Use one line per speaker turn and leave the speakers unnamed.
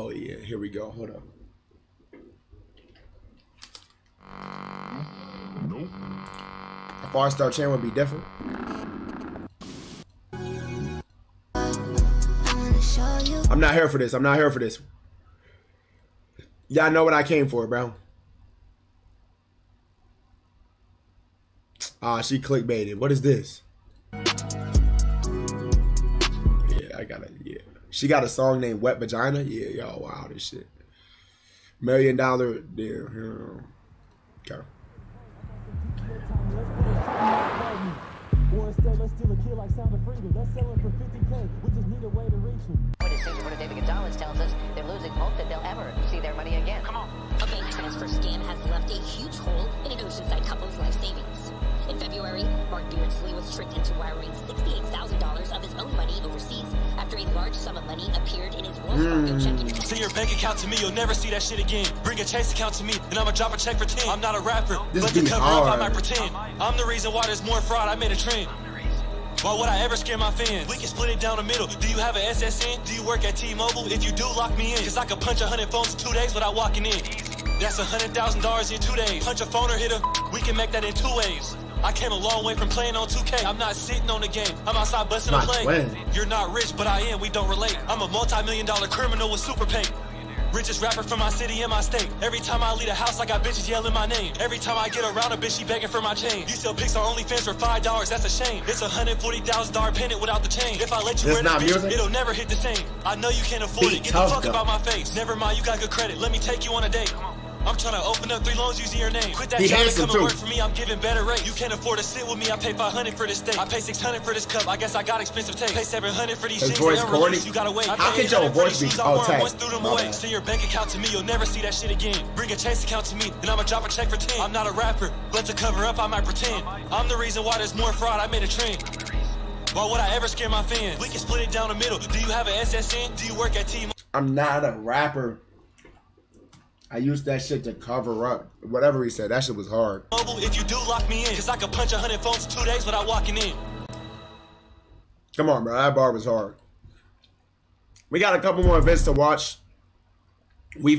Oh yeah, here we go. Hold up.
Nope.
A Far Star chain would be different. I'm not here for this. I'm not here for this. Y'all know what I came for, bro. Ah, she clickbaited. What is this? She got a song named Wet Vagina. Yeah, y'all, wow, this shit. Million dollar. Yeah. yeah. Okay.
Or instead, let's steal a kid like Sound of Freedom. Let's sell him for 50K. We just need a way to reach him.
When his David Gonzalez tells us they're losing hope that they'll ever see their money again. Come on.
A bank transfer scam has left a huge hole in an Oceanside couple's life savings. In February, Mark Beardsley was tricked into wiring $68,000 of his own money overseas a large sum of money appeared in his Wells Fargo hmm. checking account.
Send your bank account to me, you'll never see that shit again. Bring a Chase account to me, and I'ma drop a check for 10. I'm not a rapper,
This
but to
beat
cover up, I
hard.
might pretend. I'm the reason why there's more fraud, I made a trend. Why would I ever scare my fans? We can split it down the middle. Do you have an SSN? Do you work at T-Mobile? If you do, lock me in. Cause I can punch a hundred phones in two days without walking in. That's a hundred thousand dollars in two days. Punch a phone or hit a, we can make that in two ways. I came a long way from playing on 2K. I'm not sitting on the game. I'm outside busting a play.
twin.
You're not rich, but I am. We don't relate. I'm a multi-million dollar criminal with super pay. Richest rapper from my city and my state. Every time I leave a house, I got bitches yelling my name. Every time I get around a bitch, she begging for my chain. You sell pics on OnlyFans for five dollars, that's a shame. It's a hundred forty thousand dollar pendant without the chain. If I let you
This
wear bitch,
music?
it'll never hit the same. I know you can't afford
Beat
it. Get
tough,
the fuck
though.
about my face. Never mind, you got good credit. Let me take you on a date. I'm trying to open up three loans using your name. Quit that
He
job and come and work for me. I'm giving better rates. You can't afford to sit with me. I pay 500 for this steak. I pay 600 for this cup. I guess I got expensive taste. Pay 700 for these
His
jeans.
voice corny.
You gotta wait.
How could your
800 for
voice be-
shoes I wore 'em
tag.
once, threw them away.
bad.
Send your bank account to me. You'll never see that shit again. Bring a Chase account to me, and I'ma drop a check for 10. I'm not a rapper, but to cover up, I might pretend. I'm the reason why there's more fraud. I made a trend. Why would I ever scare my fans? We can split it down the middle. Do you have an SSN? Do you work at T-Mobile?
I'm not a rapper. I used that shit to cover up whatever he said. That shit was hard.
If you do, lock me in. Cause I can punch a hundred phones two days without walking in.
Come on, bro. That bar was hard. We got a couple more events to watch. We